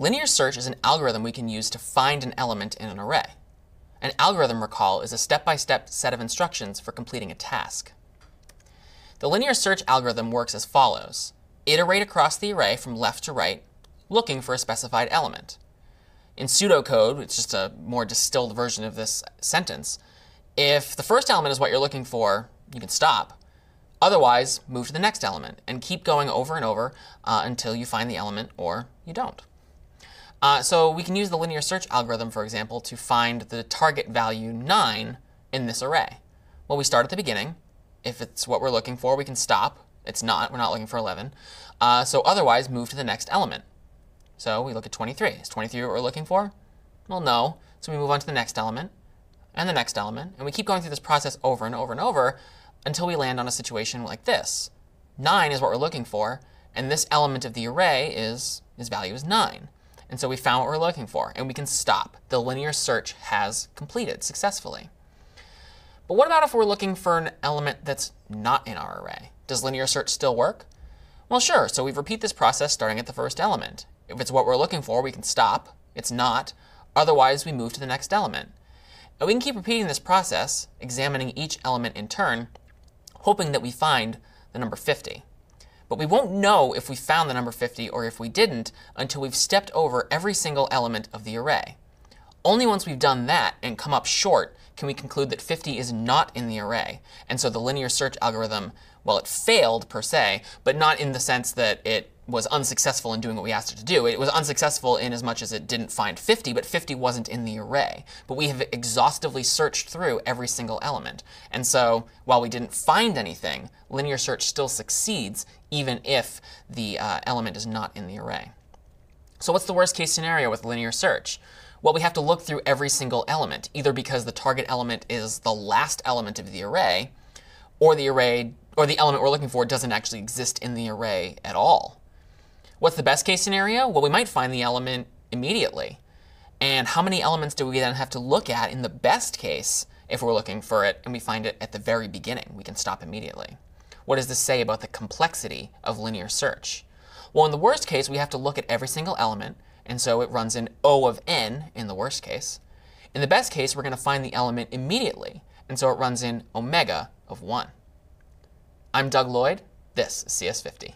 Linear search is an algorithm we can use to find an element in an array. An algorithm, recall, is a step-by-step set of instructions for completing a task. The linear search algorithm works as follows. Iterate across the array from left to right, looking for a specified element. In pseudocode, it's just a more distilled version of this sentence, if the first element is what you're looking for, you can stop. Otherwise, move to the next element and keep going over and over uh, until you find the element or you don't. Uh, so we can use the linear search algorithm, for example, to find the target value 9 in this array. Well, we start at the beginning. If it's what we're looking for, we can stop. It's not. We're not looking for 11. Uh, so otherwise, move to the next element. So we look at 23. Is 23 what we're looking for? Well, no. So we move on to the next element and the next element. And we keep going through this process over and over and over until we land on a situation like this. 9 is what we're looking for. And this element of the array is, its value is 9. And so we found what we're looking for, and we can stop. The linear search has completed successfully. But what about if we're looking for an element that's not in our array? Does linear search still work? Well, sure. So we repeat this process starting at the first element. If it's what we're looking for, we can stop. It's not. Otherwise, we move to the next element. And we can keep repeating this process, examining each element in turn, hoping that we find the number 50. But we won't know if we found the number 50 or if we didn't until we've stepped over every single element of the array. Only once we've done that and come up short can we conclude that 50 is not in the array. And so the linear search algorithm, well, it failed per se, but not in the sense that it was unsuccessful in doing what we asked it to do. It was unsuccessful in as much as it didn't find 50, but 50 wasn't in the array. But we have exhaustively searched through every single element. And so while we didn't find anything, linear search still succeeds even if the uh, element is not in the array. So what's the worst case scenario with linear search? Well, we have to look through every single element, either because the target element is the last element of the array, or the array or the element we're looking for doesn't actually exist in the array at all. What's the best case scenario? Well, we might find the element immediately. And how many elements do we then have to look at in the best case if we're looking for it and we find it at the very beginning? We can stop immediately. What does this say about the complexity of linear search? Well, in the worst case, we have to look at every single element, and so it runs in O of n in the worst case. In the best case, we're going to find the element immediately, and so it runs in omega of 1. I'm Doug Lloyd. This is CS50.